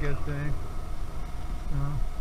good thing. You know?